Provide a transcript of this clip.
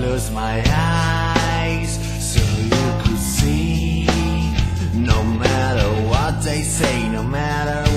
close my eyes so you could see. No matter what they say, no matter